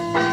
thank you